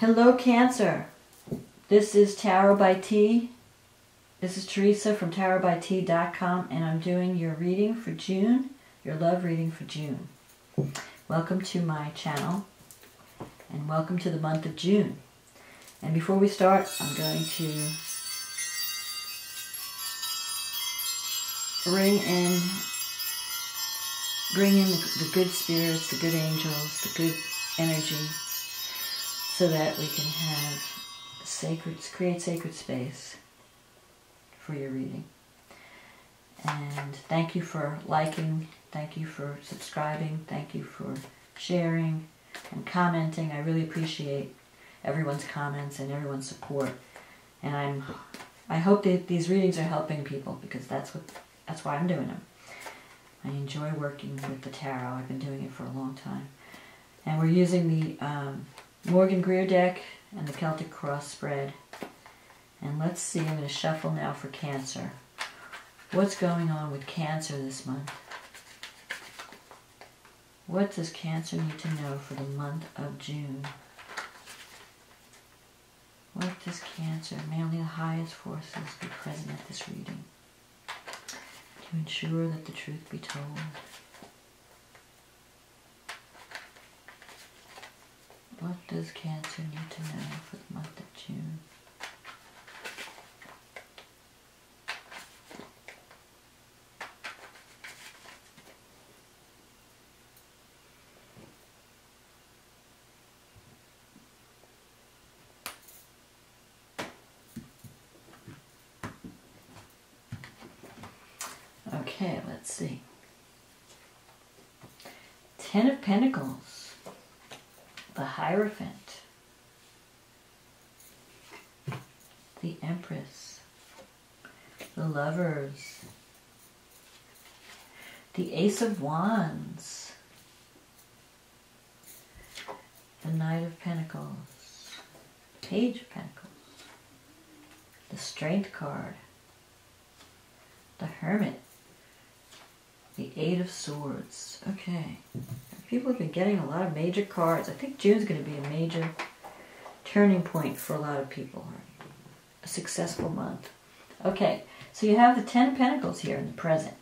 Hello, Cancer. This is Tarot by T. This is Teresa from tarotbyt.com, and I'm doing your reading for June, your love reading for June. Welcome to my channel, and welcome to the month of June. And before we start, I'm going to bring in bring in the, the good spirits, the good angels, the good energy, so that we can have sacred, create sacred space for your reading. And thank you for liking, thank you for subscribing, thank you for sharing and commenting. I really appreciate everyone's comments and everyone's support. And I'm I hope that these readings are helping people because that's what that's why I'm doing them. I enjoy working with the tarot. I've been doing it for a long time. And we're using the um, Morgan Greer deck and the Celtic Cross spread. And let's see, I'm going to shuffle now for Cancer. What's going on with Cancer this month? What does Cancer need to know for the month of June? What does Cancer, may only the highest forces be present at this reading to ensure that the truth be told? What does Cancer need to know for the month of June? Okay, let's see. Ten of Pentacles the Hierophant, the Empress, the Lovers, the Ace of Wands, the Knight of Pentacles, Page of Pentacles, the Strength card, the Hermit, the Eight of Swords. Okay. People have been getting a lot of major cards. I think June's going to be a major turning point for a lot of people. A successful month. Okay, so you have the Ten of Pentacles here in the present.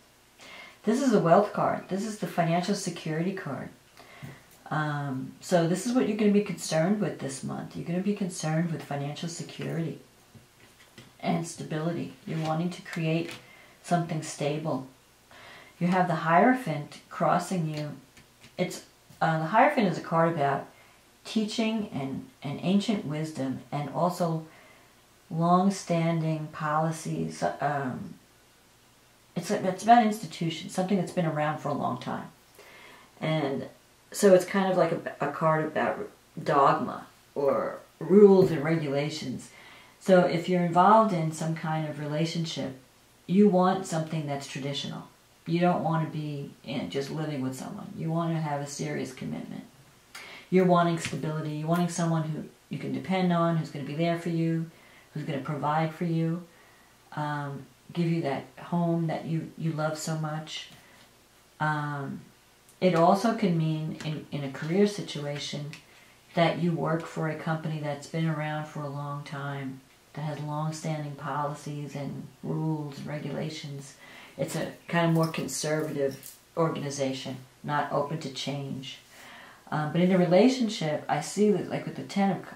This is a wealth card. This is the financial security card. Um, so this is what you're going to be concerned with this month. You're going to be concerned with financial security and stability. You're wanting to create something stable. You have the Hierophant crossing you it's uh, the Hierophant is a card about teaching and, and ancient wisdom and also long-standing policies. Um, it's, it's about institutions, something that's been around for a long time. And so it's kind of like a, a card about dogma or rules and regulations. So if you're involved in some kind of relationship, you want something that's traditional. You don't want to be in just living with someone. You want to have a serious commitment. You're wanting stability. You're wanting someone who you can depend on, who's going to be there for you, who's going to provide for you, um, give you that home that you, you love so much. Um, it also can mean in, in a career situation that you work for a company that's been around for a long time, that has long-standing policies and rules and regulations it's a kind of more conservative organization, not open to change. Um, but in a relationship, I see that, like with the Ten of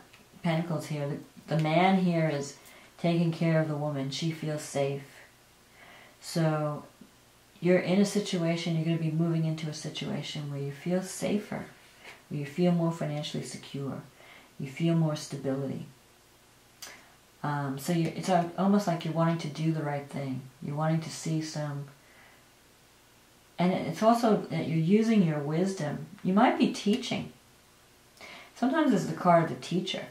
Pentacles here, the, the man here is taking care of the woman. She feels safe. So you're in a situation, you're going to be moving into a situation where you feel safer, where you feel more financially secure, you feel more stability. Um, so you, it's almost like you're wanting to do the right thing. You're wanting to see some, and it's also that you're using your wisdom. You might be teaching. Sometimes it's the card of the teacher.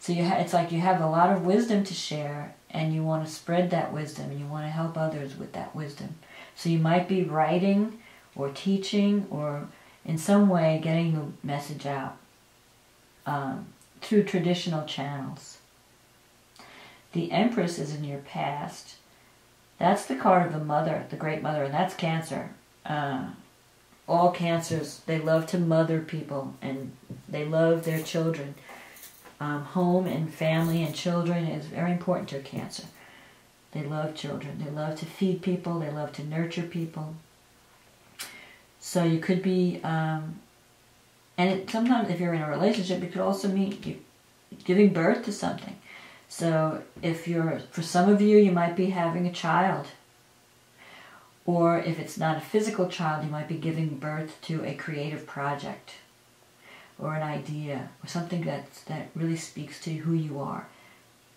So you it's like you have a lot of wisdom to share, and you want to spread that wisdom, and you want to help others with that wisdom. So you might be writing, or teaching, or in some way getting the message out um, through traditional channels. The Empress is in your past. That's the card of the mother, the great mother, and that's Cancer. Uh, all cancers, they love to mother people and they love their children. um, home and family and children is very important to Cancer. They love children. They love to feed people. They love to nurture people. So you could be, um, and it, sometimes if you're in a relationship, it could also mean you giving birth to something. So if you're, for some of you, you might be having a child. Or if it's not a physical child, you might be giving birth to a creative project or an idea or something that that really speaks to who you are.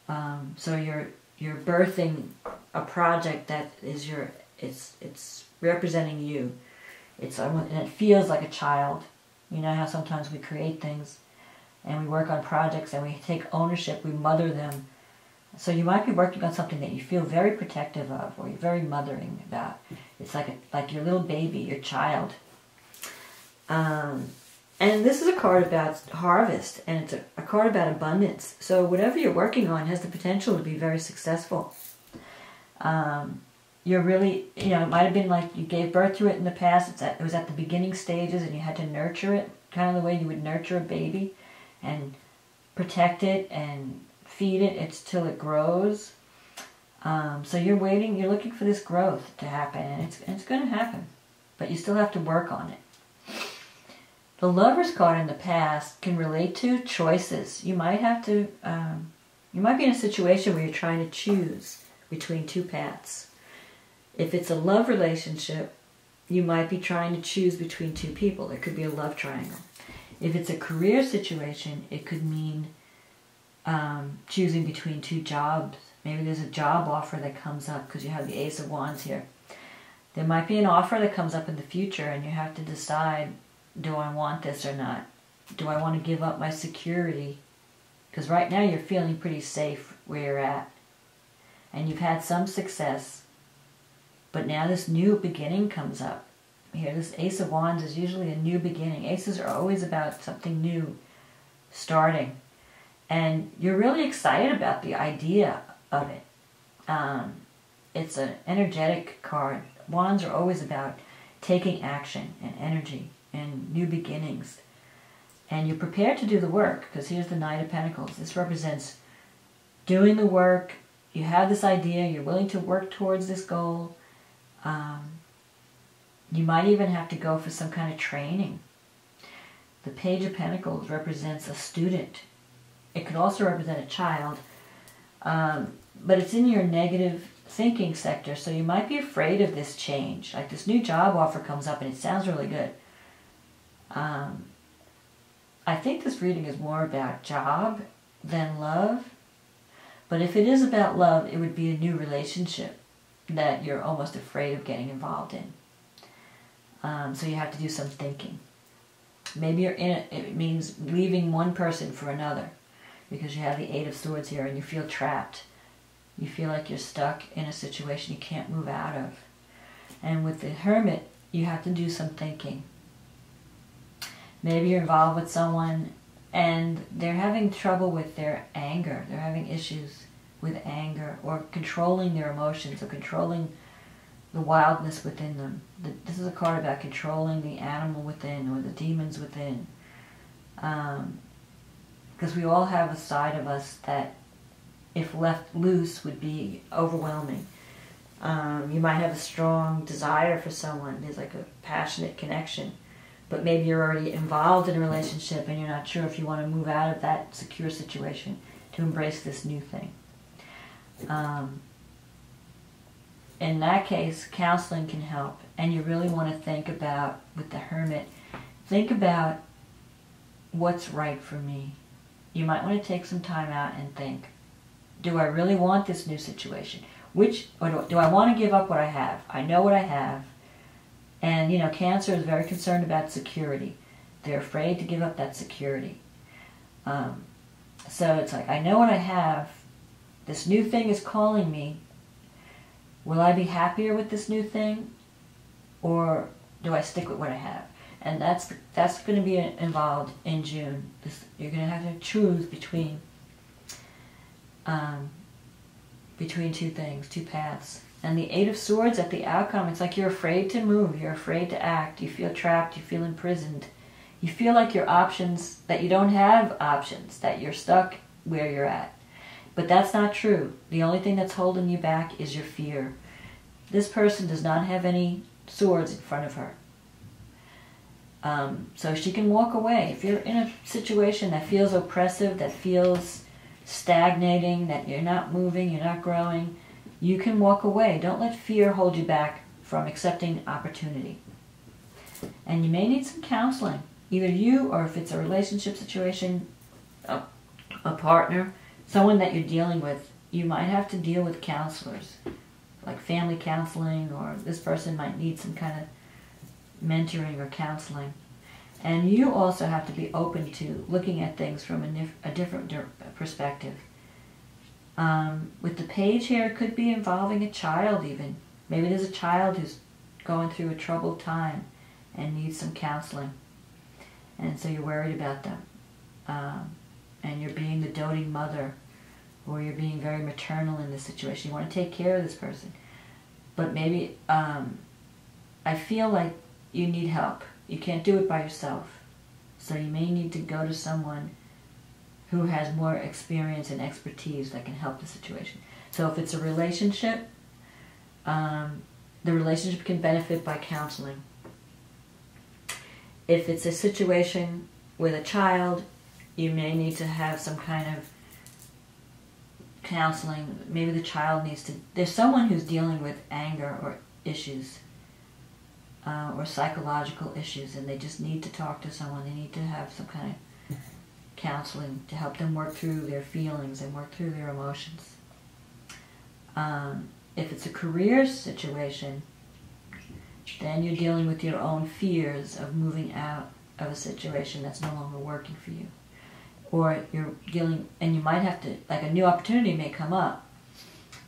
Um, so you're you're birthing a project that is your it's it's representing you. It's and it feels like a child. You know how sometimes we create things and we work on projects and we take ownership, we mother them. So you might be working on something that you feel very protective of or you're very mothering about. It's like a, like your little baby, your child. Um, and this is a card about harvest, and it's a, a, card about abundance. So whatever you're working on has the potential to be very successful. Um, you're really, you know, it might have been like you gave birth to it in the past. At, it was at the beginning stages, and you had to nurture it, kind of the way you would nurture a baby, and protect it and feed it. It's till it grows. Um, so you're waiting. You're looking for this growth to happen, and it's it's going to happen, but you still have to work on it. The lover's card in the past can relate to choices. You might have to, um, you might be in a situation where you're trying to choose between two paths. If it's a love relationship, you might be trying to choose between two people. It could be a love triangle. If it's a career situation, it could mean um, choosing between two jobs. Maybe there's a job offer that comes up because you have the Ace of Wands here. There might be an offer that comes up in the future and you have to decide do I want this or not? Do I want to give up my security? Because right now you're feeling pretty safe where you're at. And you've had some success. But now this new beginning comes up. Here, this Ace of Wands is usually a new beginning. Aces are always about something new, starting. And you're really excited about the idea of it. Um, it's an energetic card. Wands are always about taking action and energy and new beginnings. And you're prepared to do the work, because here's the Knight of Pentacles. This represents doing the work. You have this idea, you're willing to work towards this goal. Um, you might even have to go for some kind of training. The Page of Pentacles represents a student. It could also represent a child. Um, but it's in your negative thinking sector, so you might be afraid of this change. Like this new job offer comes up and it sounds really good. Um, I think this reading is more about job than love. But if it is about love, it would be a new relationship that you're almost afraid of getting involved in. Um, so you have to do some thinking. Maybe you're in it, it means leaving one person for another because you have the Eight of Swords here and you feel trapped. You feel like you're stuck in a situation you can't move out of. And with the Hermit, you have to do some thinking. Maybe you're involved with someone and they're having trouble with their anger. They're having issues with anger or controlling their emotions or controlling the wildness within them. This is a card about controlling the animal within or the demons within. Because um, we all have a side of us that, if left loose, would be overwhelming. Um, you might have a strong desire for someone. There's like a passionate connection but maybe you're already involved in a relationship and you're not sure if you want to move out of that secure situation to embrace this new thing. Um, in that case, counseling can help, and you really want to think about, with the hermit, think about what's right for me. You might want to take some time out and think, do I really want this new situation? Which, or do, do I want to give up what I have? I know what I have. And, you know, Cancer is very concerned about security. They're afraid to give up that security. Um, so it's like, I know what I have. This new thing is calling me. Will I be happier with this new thing? Or do I stick with what I have? And that's that's going to be involved in June. This, you're going to have to choose between um, between two things, two paths. And the Eight of Swords at the outcome, it's like you're afraid to move, you're afraid to act, you feel trapped, you feel imprisoned You feel like your options, that you don't have options, that you're stuck where you're at. But that's not true. The only thing that's holding you back is your fear. This person does not have any swords in front of her. Um, so she can walk away. If you're in a situation that feels oppressive, that feels stagnating, that you're not moving, you're not growing, you can walk away. Don't let fear hold you back from accepting opportunity. And you may need some counseling, either you or if it's a relationship situation, a, a partner, someone that you're dealing with, you might have to deal with counselors, like family counseling, or this person might need some kind of mentoring or counseling. And you also have to be open to looking at things from a, a different perspective. Um, with the page here, it could be involving a child even. Maybe there's a child who's going through a troubled time and needs some counseling. And so you're worried about them. Um, and you're being the doting mother or you're being very maternal in this situation. You want to take care of this person. But maybe um, I feel like you need help. You can't do it by yourself. So you may need to go to someone who has more experience and expertise that can help the situation. So if it's a relationship, um, the relationship can benefit by counseling. If it's a situation with a child, you may need to have some kind of counseling. Maybe the child needs to, there's someone who's dealing with anger or issues uh, or psychological issues, and they just need to talk to someone. They need to have some kind of counseling to help them work through their feelings and work through their emotions. Um, if it's a career situation, then you're dealing with your own fears of moving out of a situation that's no longer working for you. Or you're dealing, and you might have to, like a new opportunity may come up,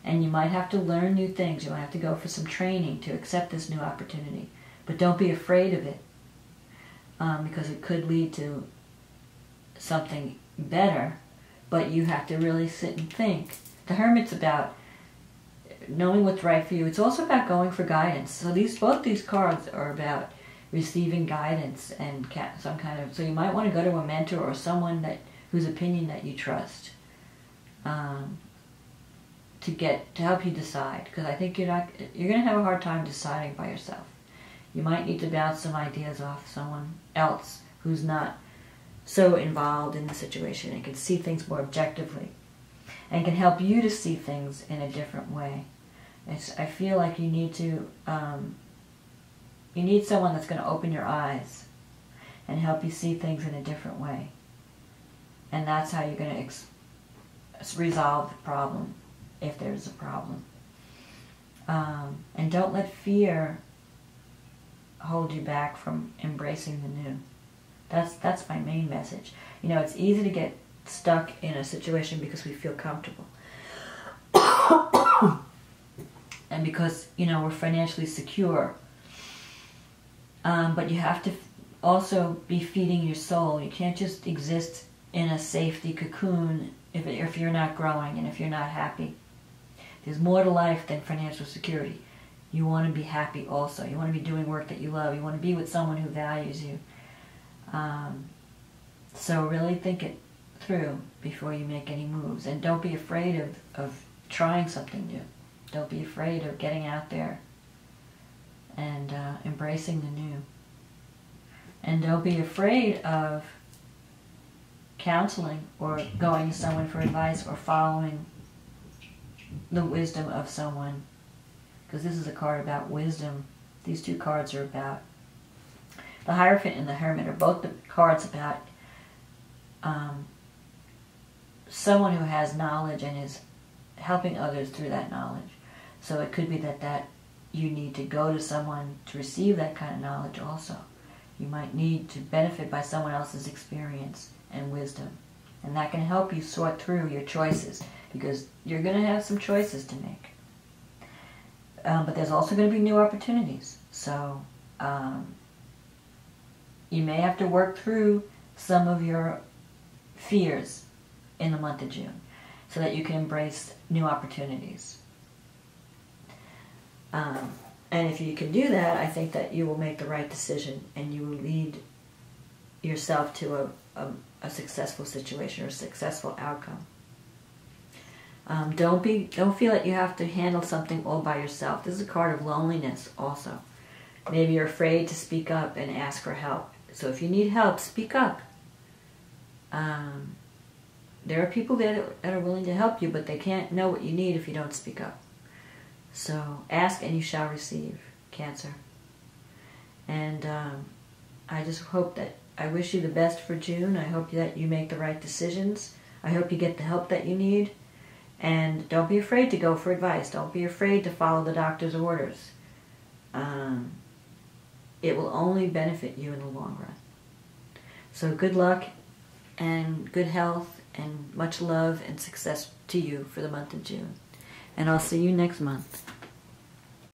and you might have to learn new things. You might have to go for some training to accept this new opportunity. But don't be afraid of it um, because it could lead to something better. But you have to really sit and think. The Hermit's about knowing what's right for you. It's also about going for guidance. So these both these cards are about receiving guidance and some kind of. So you might want to go to a mentor or someone that whose opinion that you trust. Um, to get to help you decide because I think you're not you're going to have a hard time deciding by yourself. You might need to bounce some ideas off someone else who's not so involved in the situation and can see things more objectively and can help you to see things in a different way. It's, I feel like you need to, um, you need someone that's going to open your eyes and help you see things in a different way. And that's how you're going to resolve the problem, if there's a problem. Um, and don't let fear hold you back from embracing the new. That's that's my main message. You know, it's easy to get stuck in a situation because we feel comfortable. and because, you know, we're financially secure. Um, but you have to also be feeding your soul. You can't just exist in a safety cocoon if, if you're not growing and if you're not happy. There's more to life than financial security. You want to be happy also. You want to be doing work that you love. You want to be with someone who values you. Um, so really think it through before you make any moves. And don't be afraid of, of trying something new. Don't be afraid of getting out there and uh, embracing the new. And don't be afraid of counseling or going to someone for advice or following the wisdom of someone because this is a card about wisdom. These two cards are about the Hierophant and the Hermit are both the cards about um, someone who has knowledge and is helping others through that knowledge. So it could be that that you need to go to someone to receive that kind of knowledge also. You might need to benefit by someone else's experience and wisdom. And that can help you sort through your choices because you're going to have some choices to make. Um, but there's also going to be new opportunities. So um, you may have to work through some of your fears in the month of June so that you can embrace new opportunities. Um, and if you can do that, I think that you will make the right decision and you will lead yourself to a, a, a successful situation or a successful outcome. Um, don't be don't feel that you have to handle something all by yourself. This is a card of loneliness also. Maybe you're afraid to speak up and ask for help. So if you need help, speak up. Um, there are people that, that are willing to help you, but they can't know what you need if you don't speak up. So ask and you shall receive, Cancer. And um, I just hope that I wish you the best for June. I hope that you make the right decisions. I hope you get the help that you need. And don't be afraid to go for advice. Don't be afraid to follow the doctor's orders. Um, it will only benefit you in the long run. So good luck and good health and much love and success to you for the month of June. And I'll see you next month.